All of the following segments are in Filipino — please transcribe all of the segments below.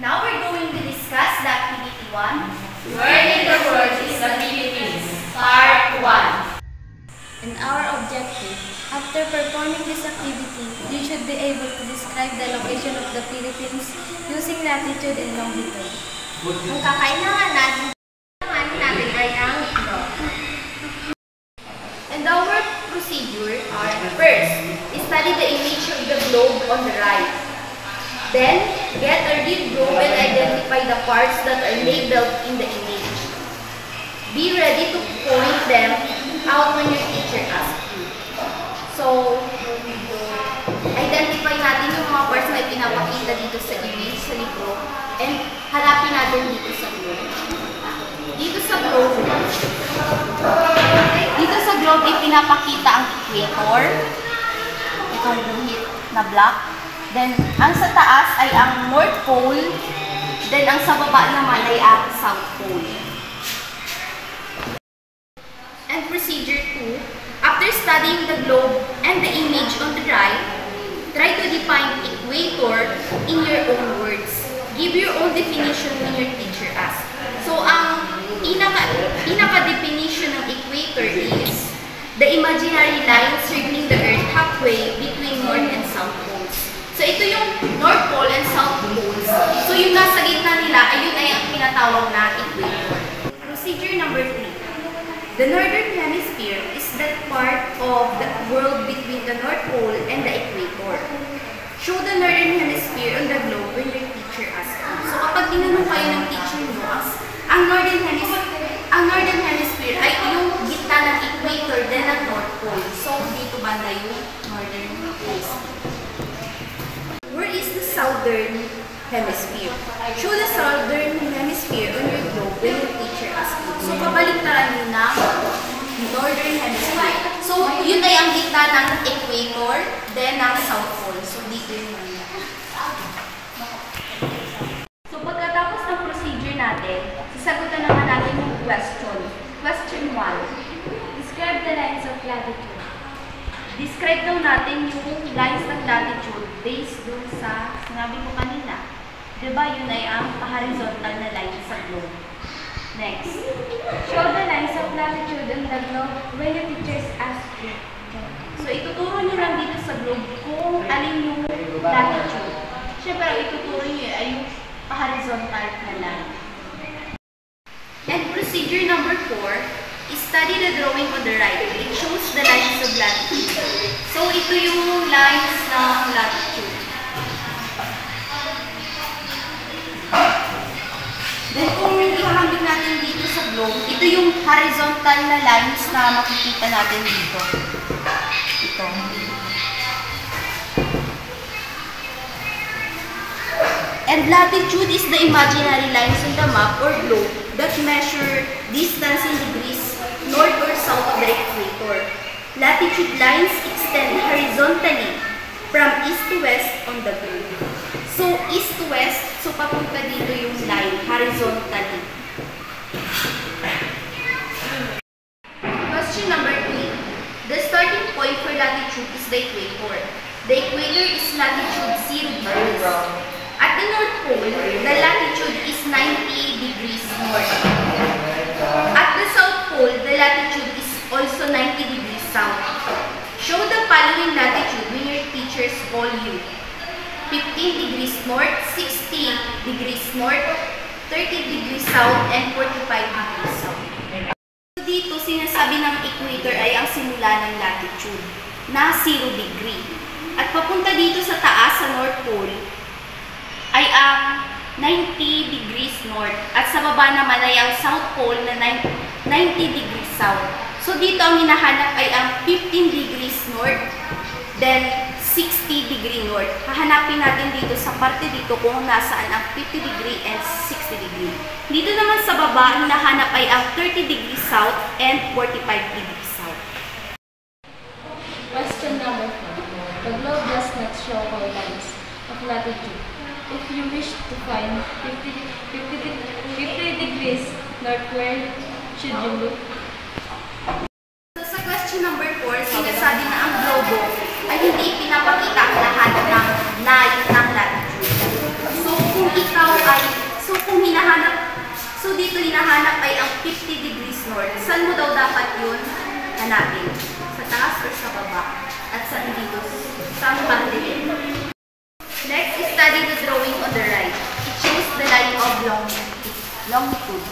Now we're going to discuss the activity 1. Mm-hmm. Where in the world is the Philippines? Part 1. And our objective, after performing this activity, you should be able to describe the location of the Philippines using latitude and longitude. Ang kakailangan natin, kailangan natin ay ang ito. And our procedure are first, study the image of the globe on the right. Then, get a read globe and identify the parts that are labeled in the image. Be ready to point them out when your teacher asks you. So, identify natin yung mga parts na ipinapakita dito sa image, sa libro, and hanapin natin dito sa globe. Dito sa globe, dito sa globe, ipinapakita ang equator. Itong guhit na black. Then, ang sa taas ay ang North Pole. Then, ang sa baba naman ay ang South Pole. And procedure 2, after studying the globe and the image on the right, try to define equator in your own words. Give your own definition when your teacher asks. So, ang pinaka, pinaka-definition ng equator is the imaginary line circling the Earth halfway between North and South poles. So, ito yung North Pole and South Poles. So, yung nasa gitna nila, ayun ay ang pinatawag na equator. Procedure number 3. The Northern Hemisphere is that part of the world between the North Pole and the equator. Show the Northern Hemisphere on the globe when your teacher asks. So kapag tinanong kayo ng teacher as, ang Northern Hemisphere, ang Northern Hemisphere ay yung gitna ng equator din ng North Pole. So dito banda yung Northern Hemisphere. Where is the Southern Hemisphere? Show the Southern Hemisphere on your globe when your teacher asks you. Na Northern Hemisphere. So, yun ay ang gitna ng equator, then ng South Pole. So, dito yun. So, pagkatapos ng procedure natin, sasagutan naman natin yung question. Question 1. Describe the lines of latitude. Describe daw natin yung lines ng latitude based dun sa sinabi ko kanina. Diba yun ay ang horizontal na line sa globe. Next. Show the latitude on the globe when your teachers ask you. So, ituturo nyo lang dito sa globe kung alin yung latitude. Siyempre, ang ituturo nyo ay yung horizontal na line. And procedure number 4 is study the drawing on the right. It shows the lines of latitude. So, ito yung lines ng latitude. Then, kung ikakambing natin dito sa globe, ito yung horizontal na lines na makikita natin dito. Ito. And latitude is the imaginary lines on the map or globe that measure distance in degrees north or south of the equator. Latitude lines extend horizontally from east to west on the globe. So, east to west, so papunta dito yung line, horizontally. Question number 3. The starting point for latitude is the equator. The equator is latitude 0 degrees. At the North Pole, the latitude is 90 degrees north. At the South Pole, the latitude is also 90 degrees south. Show the following latitude when your teachers call you. 15 degrees north, 60 degrees north, 30 degrees south, and 45 degrees south. Dito, sinasabi ng equator ay ang simula ng latitude na 0 degree. At papunta dito sa taas, sa North Pole, ay ang 90 degrees north. At sa baba naman ay ang South Pole na 90 degrees south. So dito ang hinahanap ay ang 15 degrees north, then 60 degree north. Hahanapin natin dito sa parte dito kung nasaan ang 50 degree and 60 degree. Dito naman sa baba, hinahanap ay ang 30 degree south and 45 degree south. Question number 4. The globe does not show all lines of latitude. If you wish to find 50, 50, 50 degrees north, where should you look? So, sa question number 4, sinasabi na ang globo ay hindi pinapakita ang lahat ng line ng latitude. So, kung ikaw ay yung hinahanap ay ang 50 degrees north, saan mo daw dapat yun hanapin? Sa taas or sa baba? At saan dito? Saan bande din? Next, study the drawing on the right. It shows the line of longitude. longitude.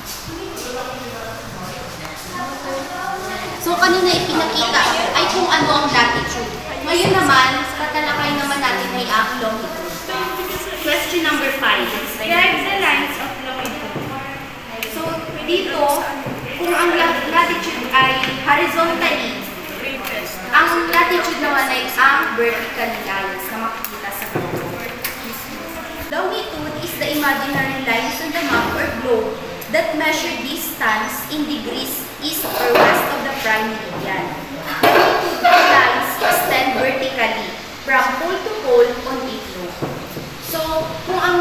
So, kanina ipinakita ay kung ano ang latitude. Ngayon naman, tatalakay naman natin ay ang longitude. Question number 5. Describe the lines of longitude. So, dito, kung ang la- latitude ay horizontally, ang latitude naman ay ang vertical lines na makikita sa imaginary lines on the map or globe that measure distance in degrees east or west of the prime meridian. Longitude lines extend vertically from pole to pole on globe. So, kung ang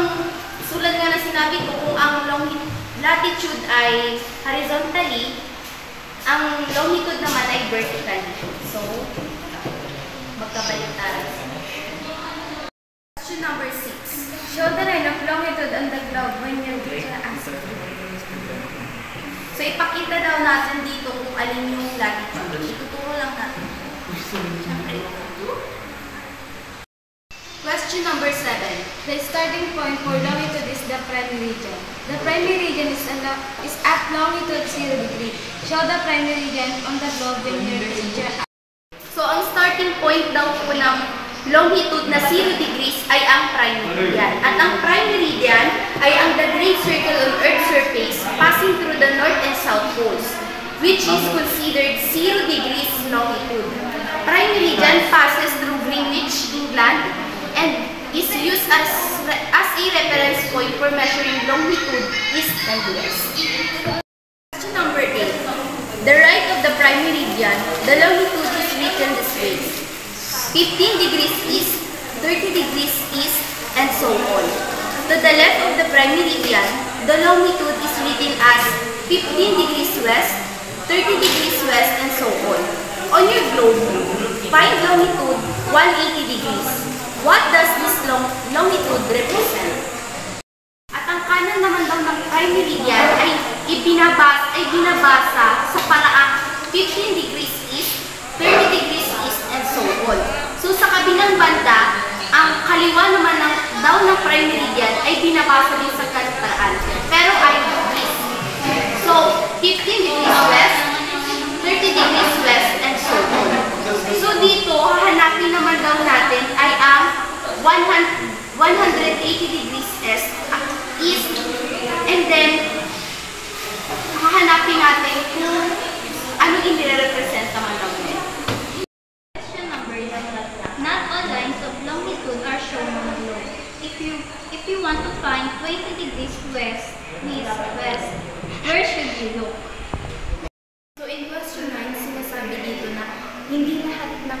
sulat nga na sinabi ko, kung ang longi- latitude ay horizontally, ang longitude naman ay vertically. So, magkabaliktaran. Question is, at longitude 0 degree. Show the prime meridian on the globe when your teacher So, ang starting point daw po ng longitude na 0 degrees ay ang prime meridian. At ang prime meridian ay ang the great circle on Earth's surface passing through the north and south poles, which is considered 0 degrees longitude. Prime meridian passes through Greenwich, England, and is used as, as a reference point for measuring longitude west. Question number 8. The right of the prime meridian, the longitude is written this way. 15 degrees east, 30 degrees east, and so on. To the left of the prime meridian, the longitude is written as 15 degrees west, 30 degrees west, and so on. On your globe, find longitude 180 degrees. What does this long longitude ay binabasa sa paraang 15 degrees east, 30 degrees east, and so on. So sa kabilang banda, ang kaliwa naman ng, daw ng prime meridian ay binabasa din sa kanan pero ay east. So 15 degrees west, 30 degrees west, and so on. So dito, hahanapin naman daw natin ay ang 100, 180 degrees east, east, and then hahanapin natin kung ano inire-represent naman daw nila. Question number 11. Not all lines of longitude are shown on the globe. If you if you want to find 20 degrees west, east, west, where should you look? So in question 9, sinasabi dito na hindi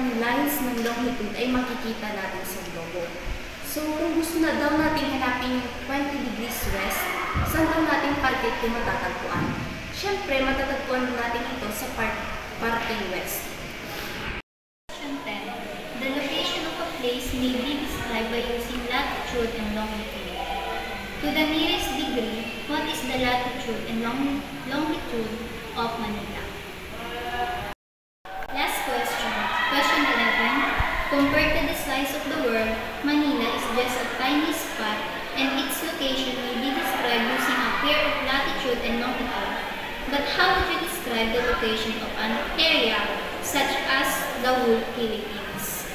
lahat ng lines ng longitude ay makikita natin sa globo. So kung gusto na daw natin hanapin yung 20 degrees west, saan daw natin parte ito matatagpuan? Siyempre, matatagpuan natin ito sa part, parteng west. Question 10. The location of a place may be described by using latitude and longitude. To the nearest degree, what is the latitude and long- longitude of Manila? Last question. Question 11. Compared to the size of the world, Manila is just a tiny spot and its location may be described using a pair of latitude and longitude. But how would you describe the location of an area such as the whole Philippines?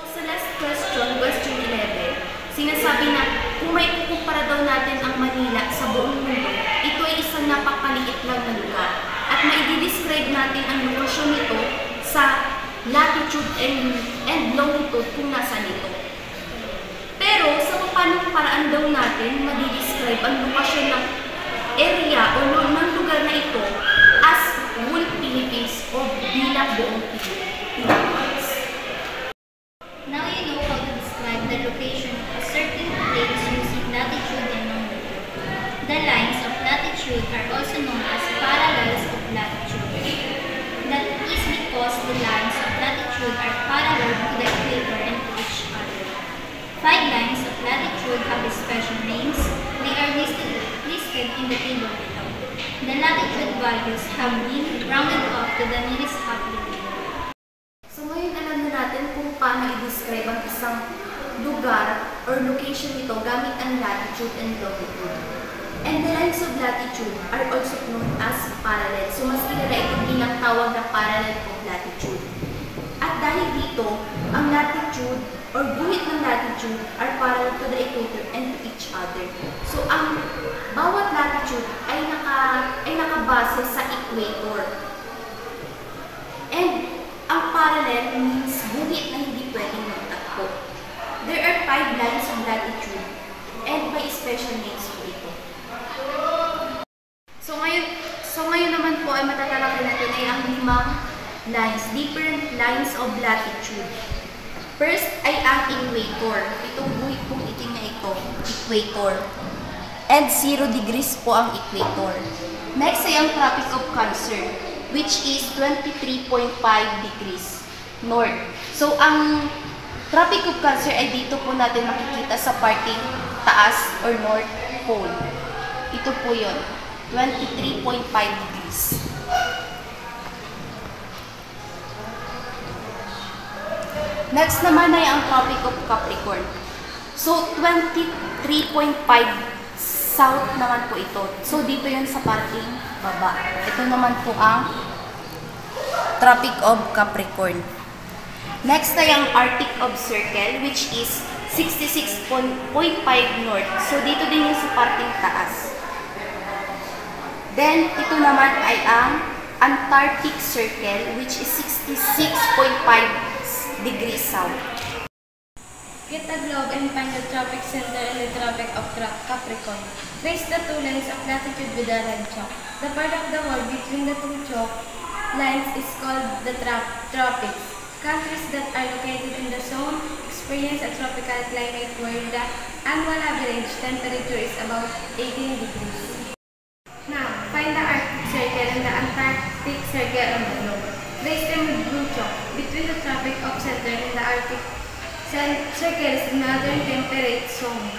Sa last question, question 11, sinasabi na kung may kukumpara daw natin ang Manila sa buong mundo, ito ay isang napakaliit lang na lugar. At maidi-describe natin ang lokasyon nito sa latitude and, and longitude kung nasa nito. Pero sa paano paraan daw natin madi-describe ang lokasyon ng area o ng lugar na ito as whole Philippines o bilang buong Pilipinas. Latitude values have been rounded off to the nearest degree. So ngayon alam na natin kung paano i-describe ang isang lugar or location nito gamit ang latitude and longitude. And the lines of latitude are also known as parallel. So mas kilala ito bilang tawag na parallel of latitude. At dahil dito, ang latitude or guhit ng latitude are parallel to the equator and to each other. So ang bawat latitude ay ay nakabase sa equator. And ang parallel means guhit na hindi pwedeng magtakbo. There are five lines of latitude and may special names po ito. So ngayon, so ngayon naman po ay matatalakay natin ay ang limang lines, different lines of latitude. First ay ang equator. Itong buhit pong itim na ito, equator. And 0 degrees po ang equator. Next ay ang Tropic of Cancer, which is 23.5 degrees north. So, ang Tropic of Cancer ay dito po natin makikita sa parting taas or north pole. Ito po yun, 23.5 degrees. Next naman ay ang Tropic of Capricorn. So, 23.5 south naman po ito. So, dito yun sa parting baba. Ito naman po ang Tropic of Capricorn. Next ay ang Arctic of Circle, which is 66.5 north. So, dito din yung sa parting taas. Then, ito naman ay ang Antarctic Circle, which is 66.5 degrees south. Get the globe and find the tropic center and the tropic of Capricorn. Trace the two lines of latitude with a red chalk. The part of the world between the two chalk lines is called the tropics. Countries that are located in the zone experience a tropical climate where the annual average temperature is about 18 degrees. Now, find the Arctic Circle and the Antarctic Circle on the globe. Trace them with blue chalk. Between the Tropic of Center and the Arctic Circle is the northern temperate zone.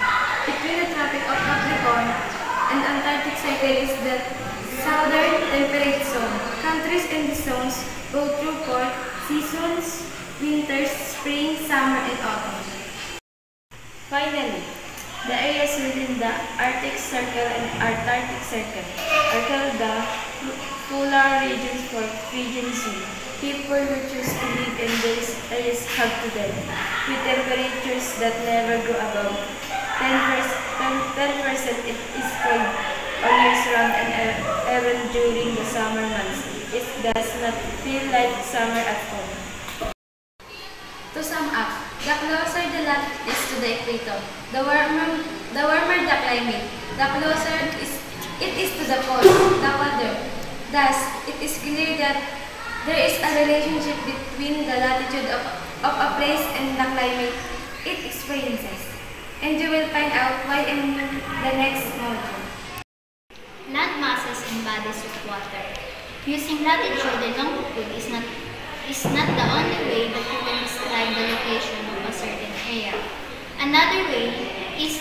Between the Tropic of Capricorn and Antarctic Circle is the southern temperate zone. Countries in the zones go through four seasons, winter, spring, summer, and autumn. Finally, the areas within the Arctic Circle and Antarctic Circle are called the polar regions for Sea. People who choose to live in these areas have to die, with temperatures that never go above 10 percent. It is cold all year round and even during the summer months. It does not feel like summer at all. To sum up, the closer the latitude is to the equator, the warmer, the warmer the climate, the closer is, it is to the pole, the colder. Thus, it is clear that there is a relationship between the latitude of, of a place and the climate it experiences. And you will find out why in the next module. Land masses and bodies of water. Using latitude and longitude is not is not the only way that area. Another way is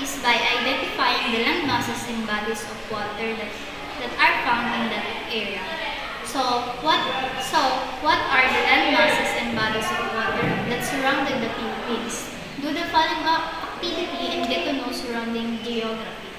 is by identifying the land masses and bodies of water that, that are found in that area. So what so what are the land masses and bodies of water that surrounded the Philippines? Do the following activity and get to know surrounding geography.